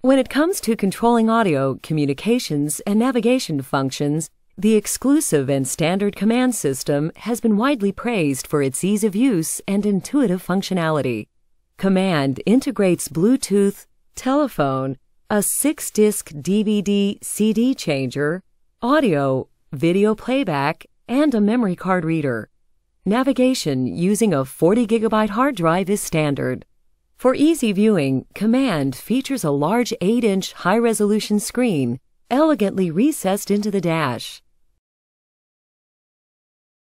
When it comes to controlling audio, communications, and navigation functions, the exclusive and standard Comand system has been widely praised for its ease of use and intuitive functionality. Comand integrates Bluetooth, telephone, a six disc DVD CD changer, audio, video playback, and a memory card reader. Navigation using a 40 gigabyte hard drive is standard. For easy viewing, Comand features a large 8 inch high resolution screen elegantly recessed into the dash.